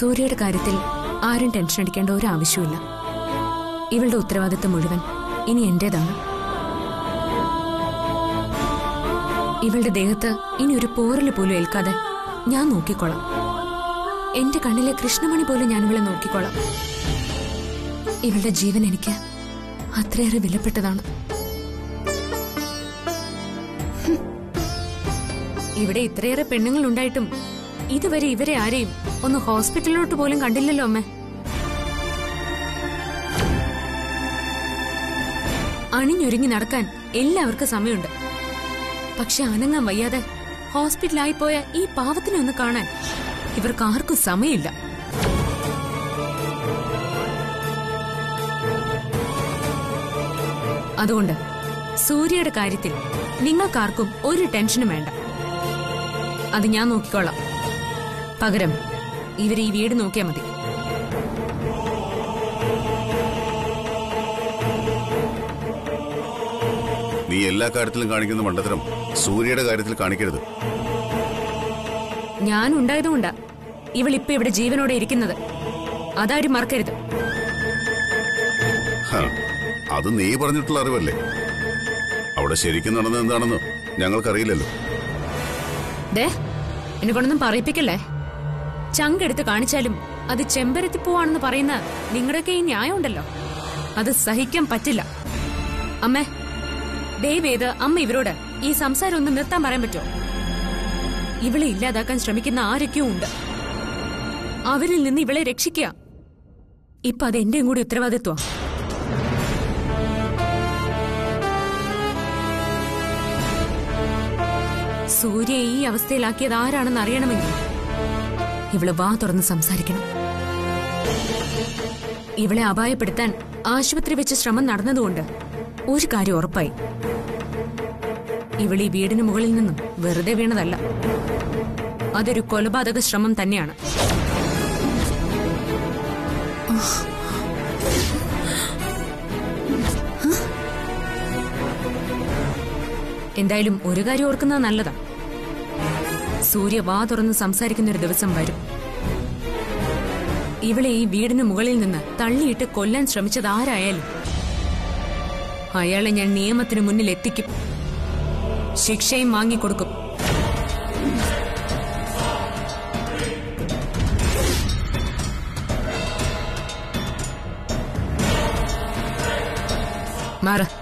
സൂര്യയുടെ കാര്യത്തിൽ ആരും ടെൻഷൻ അടിക്കേണ്ട ഒരു ആവശ്യമില്ല ഇവളുടെ ഉത്തരവാദിത്വം മുഴുവൻ ഇനി എന്റേതാണ്. ഇവളുടെ ദേഹത്ത് ഇനി ഒരു പോറൽ പോലും ഏൽക്കാതെ ഞാൻ നോക്കിക്കോളാം. എന്റെ കണ്ണിലെ കൃഷ്ണമണി പോലെ ഞാൻ ഇവളെ നോക്കിക്കോളാം. ഇവളുടെ ജീവൻ എനിക്ക് അത്രയേറെ വിലപ്പെട്ടതാണ്. ഇവിടെ ഇത്രയേറെ പെണ്ണുങ്ങൾ ഉണ്ടായിട്ടും ഇതുവരെ ഇവരെ ആരെയും ഒന്ന് ഹോസ്പിറ്റലിലോട്ട് പോലും കണ്ടില്ലല്ലോ അമ്മേ. അണിഞ്ഞൊരുങ്ങി നടക്കാൻ എല്ലാവർക്കും സമയമുണ്ട്. പക്ഷെ അനങ്ങാൻ വയ്യാതെ ഹോസ്പിറ്റലായി പോയ ഈ പാവത്തിനെ ഒന്ന് കാണാൻ ഇവർക്ക് ആർക്കും സമയമില്ല. അതുകൊണ്ട് സൂര്യയുടെ കാര്യത്തിൽ നിങ്ങൾക്കാർക്കും ഒരു ടെൻഷനും വേണ്ട. അത് ഞാൻ നോക്കിക്കോളാം. പകരം ഇവർ ഈ വീട് നോക്കിയാൽ മതി. നീ എല്ലാ കാര്യത്തിലും കാണിക്കുന്ന മണ്ടത്തരം സൂര്യയുടെ കാര്യത്തിൽ കാണിക്കരുത്. ഞാൻ ഉണ്ടായതുകൊണ്ടാ ഇവൾ ഇപ്പൊ ഇവിടെ ജീവനോടെ ഇരിക്കുന്നത്. അതാരും മറക്കരുത്. അത് നീ പറഞ്ഞിട്ടുള്ള അറിവല്ലേ? അവിടെ ശരിക്കും നടന്നത് എന്താണെന്ന് ഞങ്ങൾക്കറിയില്ലല്ലോ. ദേ എന്നെ കൊണ്ടൊന്നും പറയിപ്പിക്കല്ലേ? ചങ്കെടുത്ത് കാണിച്ചാലും അത് ചെമ്പരത്തിപ്പൂവാണെന്ന് പറയുന്ന നിങ്ങളുടെയൊക്കെ ഈ ന്യായം ഉണ്ടല്ലോ അത് സഹിക്കാൻ പറ്റില്ല. അമ്മേ ദയവേത് അമ്മ ഇവരോട് ഈ സംസാരം ഒന്ന് നിർത്താൻ പറയാൻ പറ്റോ ഇവളെ ഇല്ലാതാക്കാൻ ശ്രമിക്കുന്ന ആരൊക്കെയോ ഉണ്ട്. അവരിൽ നിന്ന് ഇവളെ രക്ഷിക്കുക. ഇപ്പൊ അത് എന്റെയും കൂടി ഉത്തരവാദിത്വം. സൂര്യ ഈ അവസ്ഥയിലാക്കിയത് ആരാണെന്ന് അറിയണമെങ്കിൽ ഇവൾ വാ തുറന്ന് സംസാരിക്കണം. ഇവളെ അപായപ്പെടുത്താൻ ആശുപത്രി വെച്ച് ശ്രമം നടന്നതുകൊണ്ട് ഒരു കാര്യം ഉറപ്പായി. ഇവളീ വീടിന് മുകളിൽ നിന്നും വെറുതെ വീണതല്ല. അതൊരു കൊലപാതക ശ്രമം തന്നെയാണ്. എന്തായാലും ഒരു കാര്യം ഓർക്കുന്നത് നല്ലതാ. സൂര്യ വാ തുറന്ന് സംസാരിക്കുന്ന ഒരു ദിവസം വരും. ഇവളെ ഈ വീടിന് മുകളിൽ നിന്ന് തള്ളിയിട്ട് കൊല്ലാൻ ശ്രമിച്ചത് ആരായാലും അയാളെ ഞാൻ നിയമത്തിന് മുന്നിൽ എത്തിക്കും. ശിക്ഷയും വാങ്ങിക്കൊടുക്കും. മാറ.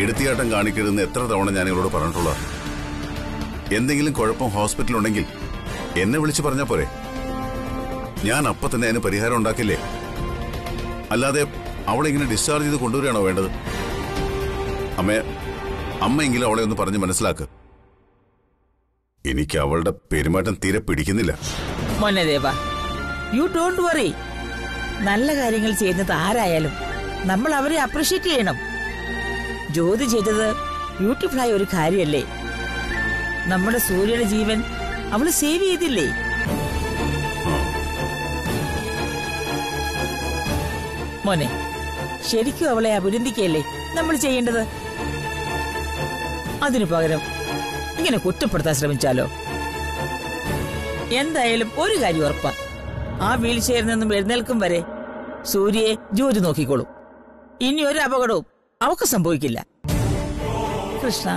എടുത്തിയാട്ടം കാണിക്കരുതെന്ന് എത്ര തവണ ഞാൻ നിങ്ങളോട് പറഞ്ഞിട്ടുള്ള എന്തെങ്കിലും കുഴപ്പം ഹോസ്പിറ്റലുണ്ടെങ്കിൽ എന്നെ വിളിച്ചു പറഞ്ഞാ പോരെ. ഞാൻ അപ്പൊ തന്നെ അതിന് പരിഹാരം ഉണ്ടാക്കില്ലേ? അല്ലാതെ അവളെ ഇങ്ങനെ ഡിസ്ചാർജ് ചെയ്ത് കൊണ്ടുവരികയാണോ വേണ്ടത്? അമ്മേ അമ്മയെങ്കിലും അവളെ ഒന്ന് പറഞ്ഞ് മനസ്സിലാക്ക്. എനിക്ക് അവളുടെ പെരുമാറ്റം തീരെ പിടിക്കുന്നില്ല. യു ഡോണ്ട് വറി നല്ല കാര്യങ്ങൾ ചെയ്യുന്നത് ആരായാലും നമ്മൾ അവരെ അപ്രീഷിയേറ്റ് ചെയ്യണം. ജ്യോതി ചെയ്തത് ബ്യൂട്ടിഫുൾ ആയ ഒരു കാര്യമല്ലേ നമ്മുടെ സൂര്യയുടെ ജീവൻ അവൾ സേവ് ചെയ്തില്ലേ? മോനെ ശരിക്കും അവളെ അഭിനന്ദിക്കല്ലേ നമ്മൾ ചെയ്യേണ്ടത്? അതിനു പകരം ഇങ്ങനെ കുറ്റപ്പെടുത്താൻ ശ്രമിച്ചാലോ? എന്തായാലും ഒരു കാര്യം ഉറപ്പാ. ആ വീൽ ചെയറിൽ നിന്നും എഴുന്നേൽക്കും വരെ സൂര്യയെ ജോലി നോക്കിക്കോളും. ഇനി ഒരു അപകടവും അവക്ക് സംഭവിക്കില്ല. കൃഷ്ണ.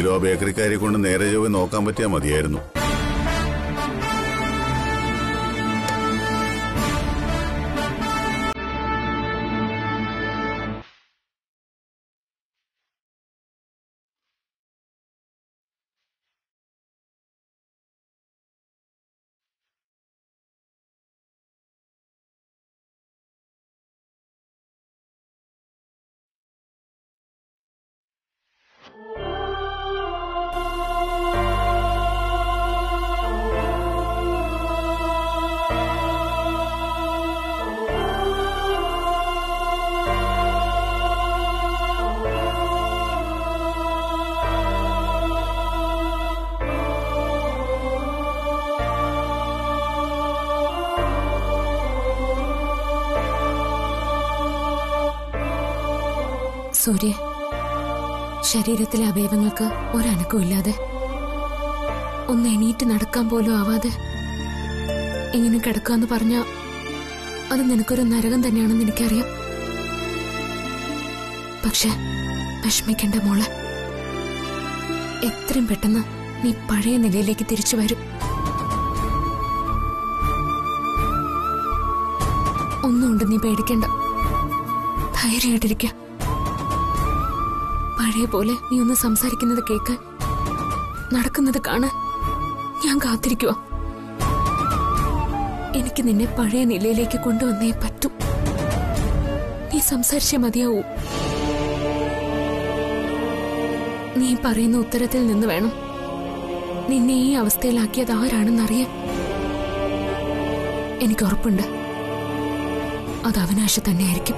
ഇതെങ്കിലും ആ ബേക്കറിക്കാരെ കൊണ്ട് നേരെ ചൊവ്വെ നോക്കാൻ പറ്റിയാൽ മതിയായിരുന്നു. സൂര്യ ശരീരത്തിലെ അവയവങ്ങൾക്ക് ഒരനക്കമില്ലാതെ ഒന്ന് എണീറ്റ് നടക്കാൻ പോലും ആവാതെ ഇങ്ങനെ കിടക്കാന്ന് പറഞ്ഞ അത് നിനക്കൊരു നരകം തന്നെയാണെന്ന് എനിക്കറിയാം. പക്ഷെ വിഷമിക്കണ്ട മോളെ. എത്രയും പെട്ടെന്ന് നീ പഴയ നിലയിലേക്ക് തിരിച്ചു വരും. ഒന്നുകൊണ്ട് നീ പേടിക്കണ്ട. ധൈര്യമായിട്ടിരിക്ക. പഴയ പോലെ നീ ഒന്ന് സംസാരിക്കുന്നത് കേൾക്കാൻ നടക്കുന്നത് കാണാൻ ഞാൻ കാത്തിരിക്കുക എനിക്ക് നിന്നെ പഴയ നിലയിലേക്ക് കൊണ്ടുവന്നേ പറ്റൂ. നീ സംസാരിച്ചേ മതിയാവൂ. നീ പറയുന്ന ഉത്തരത്തിൽ നിന്ന് വേണം. നിന്നെ ഈ അവസ്ഥയിലാക്കിയത് ആരാണെന്നറിയാൻ. എനിക്ക് ഉറപ്പുണ്ട്. അത് അവനാശ തന്നെയായിരിക്കും.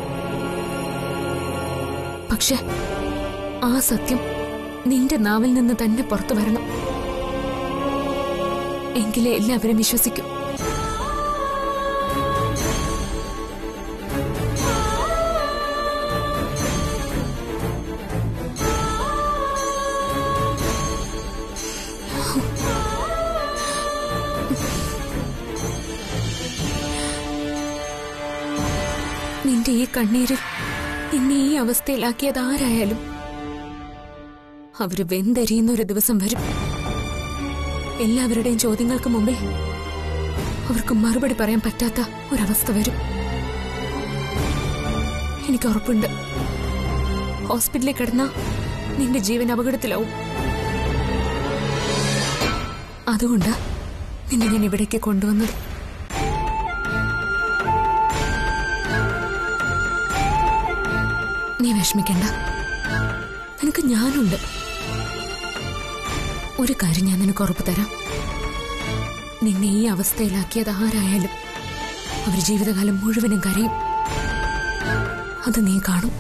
പക്ഷെ ആ സത്യം നിന്റെ നാവിൽ നിന്ന് തന്നെ പുറത്തു വരണം. എങ്കിലേ എല്ലാവരും വിശ്വസിക്കും. നിന്റെ ഈ കണ്ണീരിൽ നിന്നെ ഈ അവസ്ഥയിലാക്കിയത് ആരായാലും അവർ വെന്തെരിയുന്ന ഒരു ദിവസം വരും. എല്ലാവരുടെയും ചോദ്യങ്ങൾക്ക് മുമ്പേ അവർക്ക് മറുപടി പറയാൻ പറ്റാത്ത ഒരവസ്ഥ വരും. എനിക്ക് ഉറപ്പുണ്ട്. ഹോസ്പിറ്റലിൽ കിടന്ന നിന്റെ ജീവൻ അപകടത്തിലാവും. അതുകൊണ്ട് നിന്നെ ഞാൻ ഇവിടേക്ക് കൊണ്ടുവന്നത്. നീ വിഷമിക്കണ്ട. നിനക്ക് ഞാനുണ്ട്. ഒരു കാര്യം ഞാൻ നിനക്ക് ഉറപ്പ് തരാം. നിന്നെ ഈ അവസ്ഥയിലാക്കിയത് ആരായാലും അവർ ജീവിതകാലം മുഴുവനും കരയും. അത് നീ കാണും.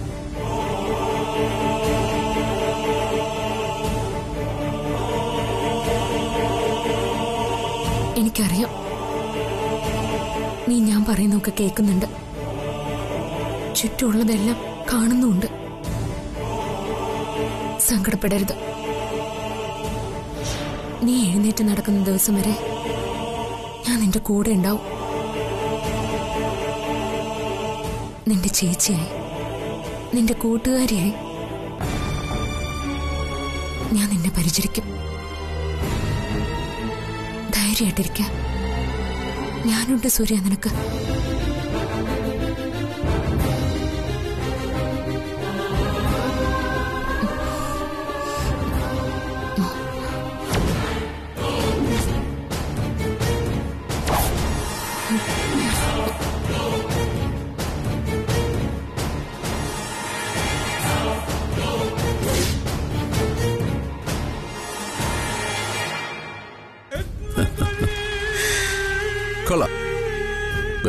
എനിക്കറിയാം. നീ ഞാൻ പറയുന്നൊക്കെ കേൾക്കുന്നുണ്ട്. ചുറ്റുമുള്ളതെല്ലാം കാണുന്നുണ്ട് സങ്കടപ്പെടരുത്. നീ എഴുന്നേറ്റ് നടക്കുന്ന ദിവസം വരെ ഞാൻ നിന്റെ കൂടെ ഉണ്ടാവും. നിന്റെ ചേച്ചിയായി. നിന്റെ കൂട്ടുകാരിയായി. ഞാൻ നിന്നെ പരിചരിക്കും. ധൈര്യമായിട്ടിരിക്കാം. ഞാനുണ്ട് സൂര്യ നിനക്ക്.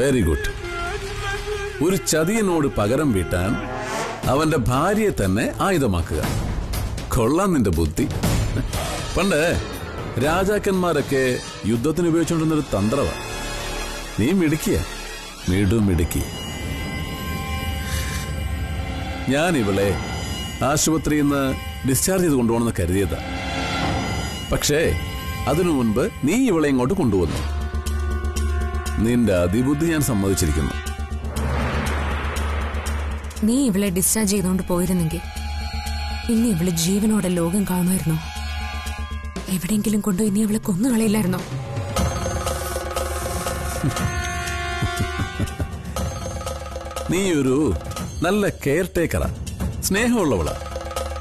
വെരി ഗുഡ് ഒരു ചതിയനോട് പകരം വീട്ടാൻ അവന്റെ ഭാര്യയെ തന്നെ ആയുധമാക്കുക. കൊള്ളാം നിന്റെ ബുദ്ധി. പണ്ട് രാജാക്കന്മാരൊക്കെ യുദ്ധത്തിന് ഉപയോഗിച്ചുകൊണ്ടിരുന്നൊരു തന്ത്രവ. നീ മിടുക്കിയ. മിടും മിടുക്കി. ഞാൻ ഇവളെ ആശുപത്രിയിൽ നിന്ന് ഡിസ്ചാർജ് ചെയ്ത് കൊണ്ടുപോകണമെന്ന് കരുതിയതാ. പക്ഷേ അതിനു മുൻപ് നീ ഇവളെ ഇങ്ങോട്ട് കൊണ്ടുവന്നു. നിന്റെ അതിബുദ്ധി ഞാൻ സമ്മതിച്ചിരിക്കുന്നു. നീ ഇവളെ ഡിസ്ചാർജ് ചെയ്തുകൊണ്ട് പോയിരുന്നെങ്കിൽ ഇനി ഇവൾ ജീവനോടെ ലോകം കാണുമായിരുന്നോ? എവിടെയെങ്കിലും കൊണ്ടുപോയി നീ അവളെ കൊന്നുകളയില്ലായിരുന്നോ നീ ഒരു നല്ല കെയർ ടേക്കറാ. സ്നേഹമുള്ളവളാ.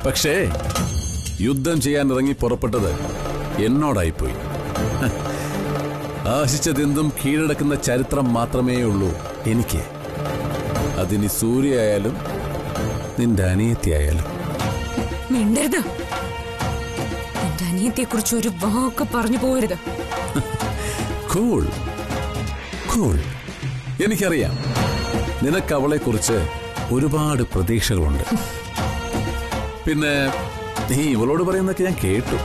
പക്ഷേ യുദ്ധം ചെയ്യാൻ ഇറങ്ങി പുറപ്പെട്ടത് എന്നോടായിപ്പോയി. ആശിച്ചതെന്തും കീഴടക്കുന്ന ചരിത്രം മാത്രമേ ഉള്ളൂ. എനിക്ക്. അതിന് സൂര്യയായാലും നിന്റെ അനിയത്തിയായാലും. മിണ്ടരുത്. എന്റെ അനിയത്തെ കുറിച്ച് ഒരു വാക്ക് പറഞ്ഞു പോകരുത്. കൂൾ. കൂൾ. എനിക്കറിയാം. നിനക്ക് അവളെ കുറിച്ച് ഒരുപാട് പ്രതീക്ഷകളുണ്ട്. പിന്നെ നീ ഇവളോട് പറയുന്നൊക്കെ ഞാൻ കേട്ടു.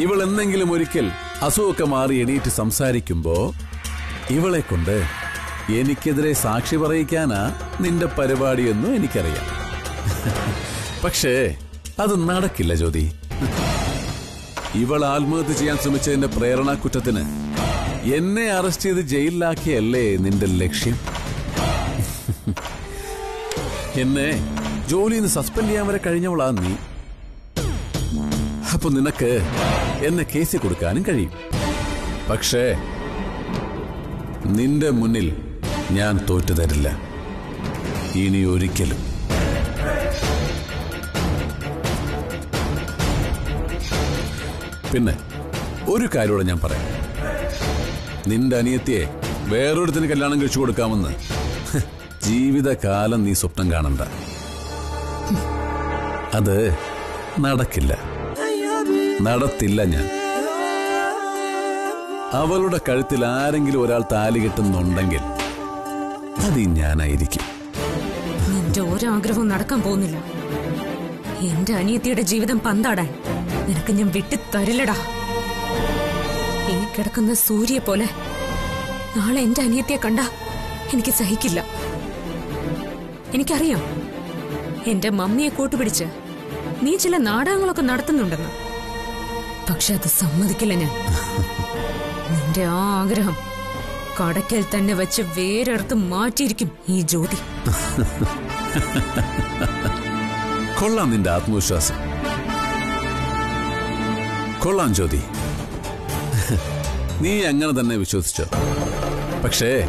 ഇവൾ എന്തെങ്കിലും ഒരിക്കൽ അസുഖമൊക്കെ മാറി എണീറ്റ് സംസാരിക്കുമ്പോ ഇവളെ കൊണ്ട് എനിക്കെതിരെ സാക്ഷി പറയിക്കാനാ നിന്റെ പരിപാടിയെന്നും എനിക്കറിയാം. പക്ഷേ അത് നടക്കില്ല ജ്യോതി. ഇവൾ ആത്മഹത്യ ചെയ്യാൻ ശ്രമിച്ചതിന്റെ പ്രേരണാ കുറ്റത്തിന് എന്നെ അറസ്റ്റ് ചെയ്ത് ജയിലിലാക്കിയല്ലേ നിന്റെ ലക്ഷ്യം? എന്നെ ജോലിയിൽ സസ്പെൻഡ് ചെയ്യാൻ വരെ കഴിഞ്ഞവളാ നീ. അപ്പൊ നിനക്ക് എന്നെ കേസിൽ കൊടുക്കാനും കഴിയും. പക്ഷേ നിന്റെ മുന്നിൽ ഞാൻ തോറ്റു തരില്ല. ഇനി ഒരിക്കലും. പിന്നെ ഒരു കാര്യമൂടെ ഞാൻ പറയാം. നിന്റെ അനിയത്തിയെ വേറൊരുത്തിന് കല്യാണം കഴിച്ചു കൊടുക്കാമെന്ന് ജീവിതകാലം നീ സ്വപ്നം കാണണ്ട. അത് നടക്കില്ല. നടത്തില്ല ഞാൻ. അവളുടെ കഴുത്തിൽ ആരെങ്കിലും ഒരാൾ താലി കെട്ടുന്നുണ്ടെങ്കിൽ അത് ഞാനായിരിക്കും. നിന്റെ ആഗ്രഹവും നടക്കാൻ പോകുന്നില്ല. എന്റെ അനിയത്തിയുടെ ജീവിതം പന്താടാൻ നിനക്ക് ഞാൻ വിട്ടു തരില്ലടാ. ഈ കിടക്കുന്ന സൂര്യെ പോലെ നാളെ എന്റെ അനിയത്തിയെ കണ്ട എനിക്ക് സഹിക്കില്ല. എനിക്കറിയാം എന്റെ മമ്മിയെ കൂട്ടുപിടിച്ച് നീ ചില നാടകങ്ങളൊക്കെ നടത്തുന്നുണ്ടെന്ന്. പക്ഷെ അത് സമ്മതിക്കില്ല ഞാൻ. നിന്റെ ആ ആഗ്രഹം കടക്കൽ തന്നെ വെച്ച് വേരെടുത്ത് മാറ്റിയിരിക്കും ഈ ജ്യോതി. കൊള്ളാം നിന്റെ ആത്മവിശ്വാസം. കൊള്ളാം ജ്യോതി. നീ അങ്ങനെ തന്നെ വിശ്വസിച്ചോ. പക്ഷേ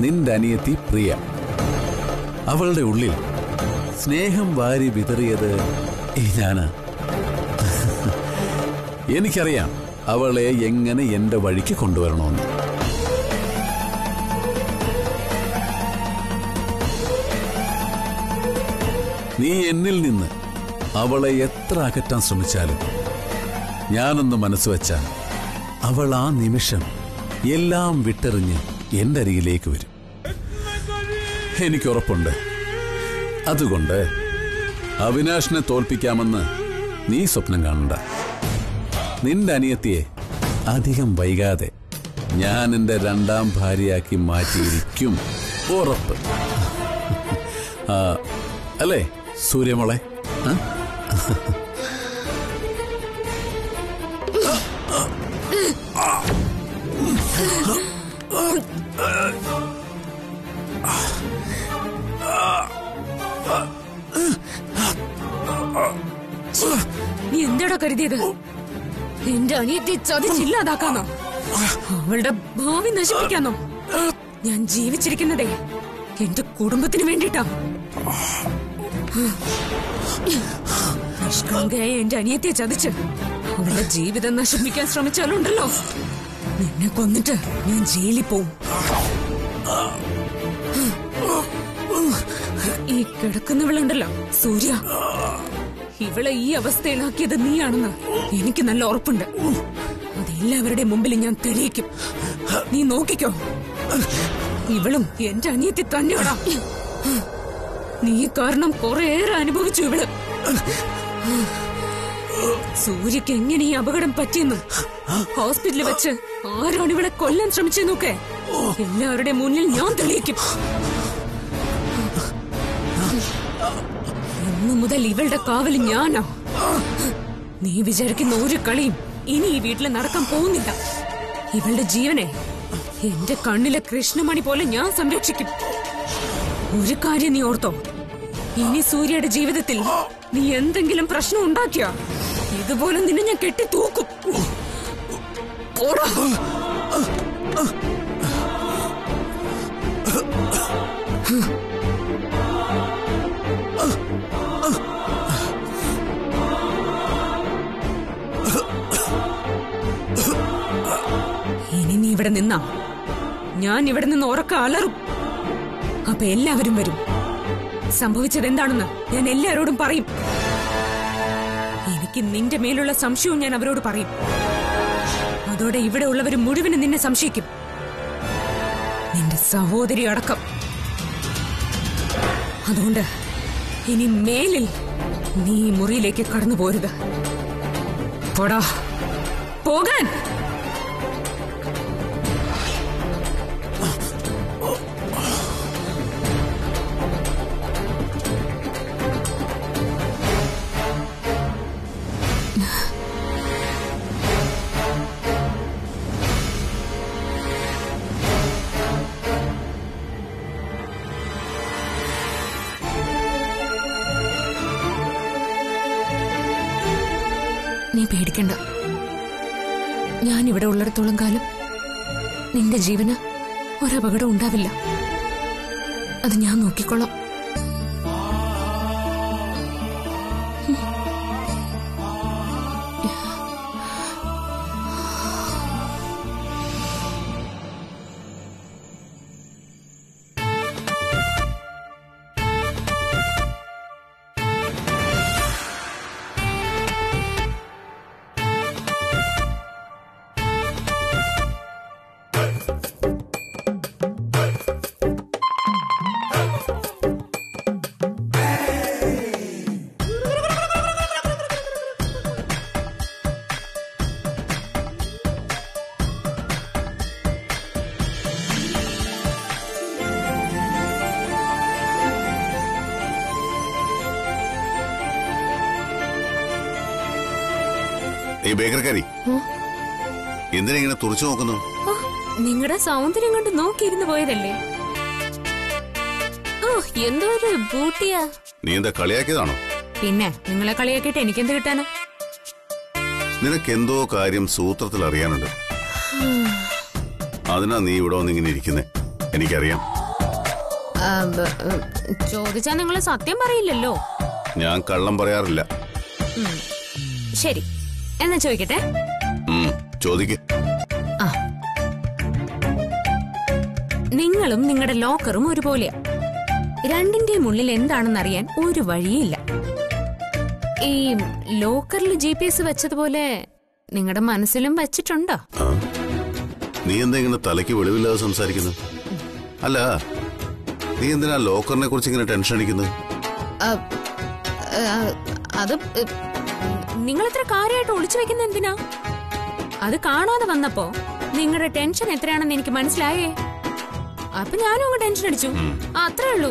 നിന്റെ അനിയത്തി പ്രിയ. അവളുടെ ഉള്ളിൽ സ്നേഹം വാരി വിതറിയത് ഈ ഞാനാ. എനിക്കറിയാം അവളെ എങ്ങനെ എന്റെ വഴിക്ക് കൊണ്ടുവരണമെന്ന്. നീ എന്നിൽ നിന്ന് അവളെ എത്ര അകറ്റാൻ ശ്രമിച്ചാലും ഞാനൊന്ന് മനസ്സ് വെച്ചാൽ അവൾ ആ നിമിഷം എല്ലാം വിട്ടെറിഞ്ഞ് എന്റെ അരികിലേക്ക് വരും. എനിക്കുറപ്പുണ്ട്. അതുകൊണ്ട് അവിനാശിനെ തോൽപ്പിക്കാമെന്ന് നീ സ്വപ്നം കാണണ്ട. നിന്റെ അനിയത്തിയെ അധികം വൈകാതെ ഞാൻ എന്റെ രണ്ടാം ഭാര്യയാക്കി മാറ്റിയിരിക്കും. ഉറപ്പ്. അല്ലേ സൂര്യമോളെ? എന്താടാ കരുതിയത്? എന്റെ അനിയത്തി ചതിച്ചില്ലാതാക്കാന്നോ അവളുടെ ഭാവി നശിപ്പിക്കാന്നോ? ഞാൻ ജീവിച്ചിരിക്കുന്നതേ എന്റെ കുടുംബത്തിന് വേണ്ടിട്ടാ നിഷ്കളങ്കയായ എന്റെ അനിയത്തിയെ ചതിച്ച് അവളുടെ ജീവിതം നശിപ്പിക്കാൻ ശ്രമിച്ചാലുണ്ടല്ലോ. നിന്നെ കൊന്നിട്ട് ഞാൻ ജയിലിൽ പോവും. ഈ കിടക്കുന്നവളുണ്ടല്ലോ സൂര്യ. ഇവളെ ഈ അവസ്ഥയിലാക്കിയത് നീയാണെന്ന് എനിക്ക് നല്ല ഉറപ്പുണ്ട്. അതെല്ലാവരുടെ മുമ്പിൽ ഞാൻ തെളിയിക്കും. നീ നോക്കിക്കോ. ഇവളും എന്റെ അനിയത്തി തന്നെയാണോ നീ കാരണം കുറേയേറെ അനുഭവിച്ചു ഇവൾ. സൂര്യക്ക് എങ്ങനെ ഈ അപകടം പറ്റിയെന്നും? ഹോസ്പിറ്റലിൽ വെച്ച് ആരാണ് ഇവളെ കൊല്ലാൻ ശ്രമിച്ചെന്നൊക്കെ എല്ലാവരുടെ മുന്നിൽ ഞാൻ തെളിയിക്കും. ഇന്നു മുതൽ ഇവളുടെ കാവൽ ഞാനാ. നീ വിചാരിക്കുന്ന ഒരു കളിയും ഇനി ഈ വീട്ടിൽ നടക്കാൻ പോകുന്നില്ല. ഇവളുടെ ജീവനെ എന്റെ കണ്ണിലെ കൃഷ്ണമണി പോലെ ഞാൻ സംരക്ഷിക്കും. ഒരു കാര്യം നീ ഓർത്തോ. ഇനി സൂര്യയുടെ ജീവിതത്തിൽ നീ എന്തെങ്കിലും പ്രശ്നം ഉണ്ടാക്കിയ ഇതുപോലെ നിന്നെ ഞാൻ കെട്ടി തൂക്കും ഇവിടെ നിന്നാ? ഞാൻ ഇവിടെ നിന്ന് ഉറക്കം അലറും. അപ്പൊ എല്ലാവരും വരും. സംഭവിച്ചത് എന്താണെന്ന് ഞാൻ എല്ലാവരോടും പറയും. എനിക്ക് നിന്റെ മേലുള്ള സംശയവും ഞാൻ അവരോട് പറയും. അതോടെ ഇവിടെ ഉള്ളവർ മുഴുവനും നിന്നെ സംശയിക്കും. നിന്റെ സഹോദരി അടക്കം. അതുകൊണ്ട് ഇനി മേലിൽ നീ മുറിയിലേക്ക് കടന്നു പോരുത് പോടാ. പോകാൻ! പേടിക്കണ്ട. ഞാൻ ഇവിടെ ഉള്ളിടത്തോളം കാലം നിന്റെ ജീവന് ഒരപകടം ഉണ്ടാവില്ല. അത് ഞാൻ നോക്കിക്കൊള്ളാം. ഈ ബേക്കറിക്കാരി എന്തിനാ ഇങ്ങനെ തുറച്ചു നോക്കുന്നു? നിങ്ങളുടെ സൗന്ദര്യം കൊണ്ട് നോക്കിയിരുന്നു പോയതല്ലേ? ഓ എന്തോ ഒരു ബൂട്ടിയാ. നീ എന്താ കളിയാക്കിയതാണോ? പിന്നെ നിങ്ങളെ കളിയാക്കിയിട്ട് എനിക്കെന്ത് കിട്ടാനാ? നിനക്ക് എന്തോ കാര്യം സൂത്രത്തിൽ അറിയാനുണ്ട്. അതിനാ നീ ഇവിടെ വന്നിങ്ങനെ ഇരിക്കുന്നേ. എനിക്കറിയാം. ചോദിച്ചാ നിങ്ങൾ സത്യം പറയില്ലല്ലോ? ഞാൻ കള്ളം പറയാറില്ല. ശരി. എന്നാ ചോദിക്കട്ടെ? ചോദിക്ക്. നിങ്ങളും നിങ്ങളുടെ ലോക്കറും ഒരുപോലെയാ. രണ്ടിന്റെയും ഉള്ളിൽ എന്താണെന്ന് അറിയാൻ ഒരു വഴിയില്ല. ഈ ലോക്കറിൽ ജി പി എസ് വെച്ചതുപോലെ നിങ്ങളുടെ മനസ്സിലും വെച്ചിട്ടുണ്ടോ? നീ എന്താ ഇങ്ങനെ തലയ്ക്ക് വെളിവില്ലാതെ സംസാരിക്കുന്നു? അല്ല നീ എന്തിനാ ലോക്കറിനെ കുറിച്ച് ഇങ്ങനെ ടെൻഷൻ അടിക്കുന്നു? അത് നിങ്ങൾ ഇത്ര കാര്യമായിട്ട് ഒളിച്ചു വെക്കുന്ന എന്തിനാ? അത് കാണാതെ വന്നപ്പോ നിങ്ങളുടെ ടെൻഷൻ എത്രയാണെന്ന് എനിക്ക് മനസ്സിലായേ. അപ്പൊ ഞാനും അങ്ങ് ടെൻഷൻ അടിച്ചു. അത്രേ ഉള്ളൂ.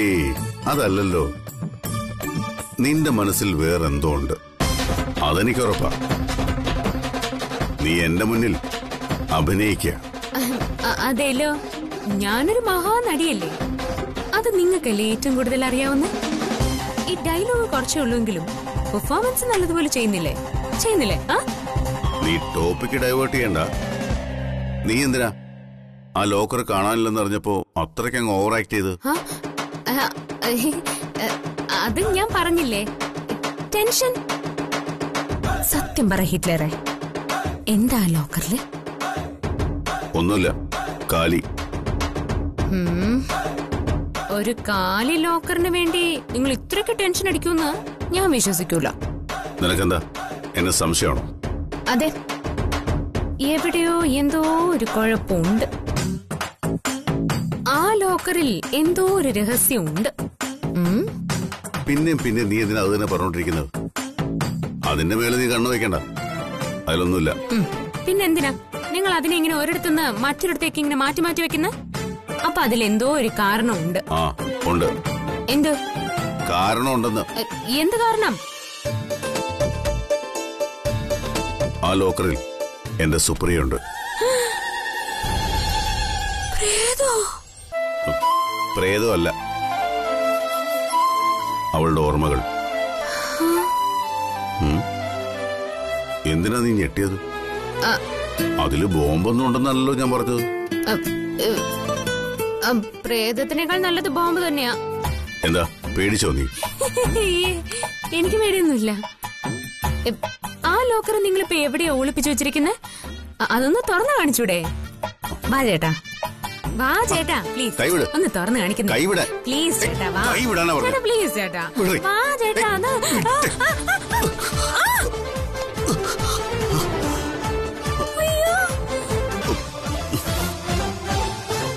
ഏ അതല്ലല്ലോ. നിന്റെ മനസ്സിൽ വേറെന്തോ ഉണ്ട് അതെനിക്ക് ഉറപ്പാ നീ എന്റെ മുന്നിൽ അഭിനയിക്ക. അതെല്ലോ അതേലോ. ഞാനൊരു മഹാനടിയല്ലേ. അത് നിങ്ങൾക്കല്ലേ ഏറ്റവും കൂടുതൽ അറിയാവുന്ന? ഉള്ളൂവെങ്കിലും പെർഫോമൻസ് നല്ലതുപോലെ ചെയ്യുന്നില്ലേ? ചെയ്യുന്നില്ലേ? ആ? നീ ടോപ്പിക്ക് ഡൈവേർട്ട് ചെയ്യണ്ട. നീ എന്തിനാ? ആ ലോക്കർ കാണാനില്ലെന്ന് അറിഞ്ഞപ്പോ അത്രയ്ക്ക് അങ്ങ് ഓവർ ആക്ട് ചെയ്ത്. അത് ഞാൻ പറഞ്ഞില്ലേ? ടെൻഷൻ. സത്യം പറ ഹിറ്റ്ലറെ. എന്താ ലോക്കറിൽ? ഒന്നുമില്ല. കാലി. ഒരു കാലി ലോക്കറിന് വേണ്ടി നിങ്ങൾ ഇത്രയ്ക്ക് ടെൻഷൻ അടിക്കുമെന്ന് ഞാൻ വിശ്വസിക്കൂല. നിനക്കെന്താ? എന്നെ സംശയമാണോ? അതെ. എവിടെയോ എന്തോ ഒരു കുഴപ്പമുണ്ട്. ആ ലോക്കറിൽ എന്തോ ഒരു രഹസ്യമുണ്ട്. പിന്നെയും പിന്നെ നീ എന്തിനാ അത് തന്നെ പറഞ്ഞോണ്ടിരിക്കുന്നത്? അതിന്റെ മേലെ നീ കണ്ണു വെക്കണ്ട. അതിലൊന്നുമില്ല. പിന്നെന്തിനാ? നിങ്ങൾ അതിനെ ഇങ്ങനെ ഒരിടത്തുനിന്ന് മറ്റൊരിടത്തേക്ക് ഇങ്ങനെ മാറ്റി മാറ്റി വെക്കുന്ന? അപ്പൊ അതിലെന്തോ ഒരു കാരണമുണ്ട്. ആ ഉണ്ട്. എന്ത്? കാരണം ഉണ്ടെന്ന് എ, എന്ത് കാരണം? ആ ലോക്കറിൽ എന്റെ സുപ്രിയുണ്ട്. പ്രേതമല്ല. അവളുടെ ഓർമ്മകൾ. ഉം. എന്തിനാ നീ ഞെട്ടിയത്? അതിൽ ബോംബൊന്നും ഉണ്ടെന്നല്ലോ ഞാൻ പറഞ്ഞത്. എ, പ്രേതത്തിനേക്കാൾ നല്ലത് ബോംബ് തന്നെയാ. എന്താ? പേടിച്ചോ നീ? എനിക്ക് പേടിയൊന്നുമില്ല. ആ ലോക്കർ നിങ്ങൾ നിങ്ങളിപ്പോ എവിടെയാ ഒളിപ്പിച്ചു വെച്ചിരിക്കുന്നത് അതൊന്ന് തുറന്നു കാണിച്ചൂടെ? വാ ചേട്ടാ. വാ ചേട്ടാ പ്ലീസ്. ഒന്ന് തുറന്നു കാണിക്കുന്നു. പ്ലീസ് ചേട്ടാ വാ. പ്ലീസ് ചേട്ടാ വാ ചേട്ടാ